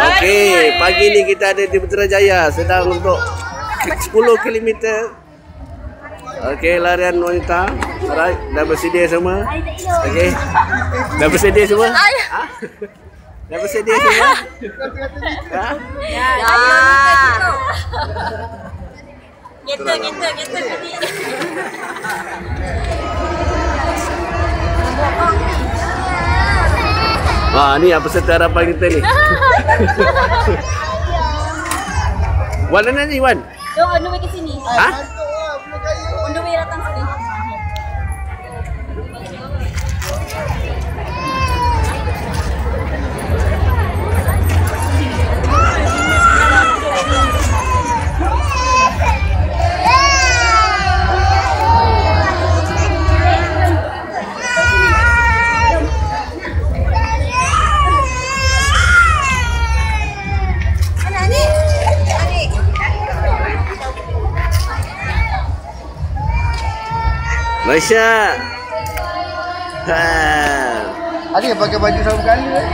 Okey, pagi ni kita ada di Putrajaya sedang untuk 10 km. Okey, larian wanita. Alright, dah bersedia semua. Okey. Dah bersedia semua? Ha? Dah bersedia semua? Ha? Ya. Kita kita kita Ha, ni apa peserta harapan kita ni. Wan mana ni Wan? The way ke sini. Ha? Malaysia. Ha. Yang pakai baju sama kali eh?